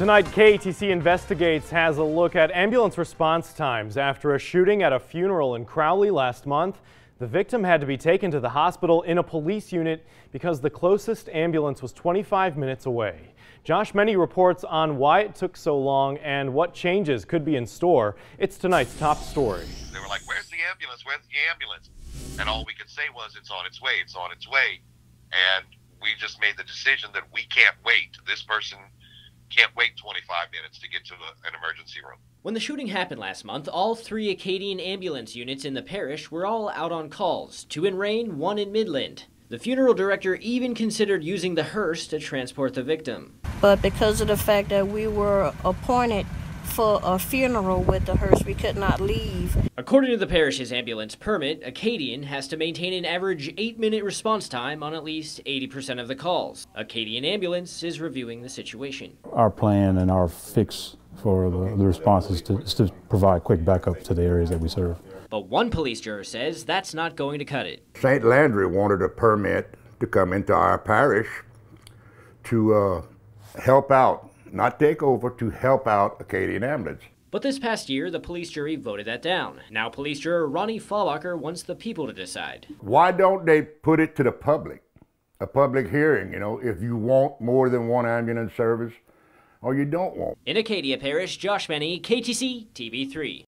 Tonight, KATC Investigates has a look at ambulance response times after a shooting at a funeral in Crowley last month. The victim had to be taken to the hospital in a police unit because the closest ambulance was 25 minutes away. Josh Meny reports on why it took so long and what changes could be in store. It's tonight's top story. They were like, Where's the ambulance? Where's the ambulance? And all we could say was, It's on its way. It's on its way. And we just made the decision that we can't wait. This person can't wait 25 minutes to get to a, an emergency room. When the shooting happened last month, all three Acadian ambulance units in the parish were all out on calls two in Rayne, one in Midland. The funeral director even considered using the hearse to transport the victim. But because of the fact that we were appointed for a funeral with the hearse, we could not leave. According to the parish's ambulance permit, Acadian has to maintain an average 8 minute response time on at least 80% of the calls. Acadian Ambulance is reviewing the situation. Our plan and our fix for the, the response is to, is to provide quick backup to the areas that we serve. But one police juror says that's not going to cut it. St. Landry wanted a permit to come into our parish to uh, help out, not take over, to help out Acadian Ambulance. But this past year, the police jury voted that down. Now, police juror Ronnie Fahlbacher wants the people to decide. Why don't they put it to the public? A public hearing, you know, if you want more than one ambulance service or you don't want. In Acadia Parish, Josh Meny, KATC TV3.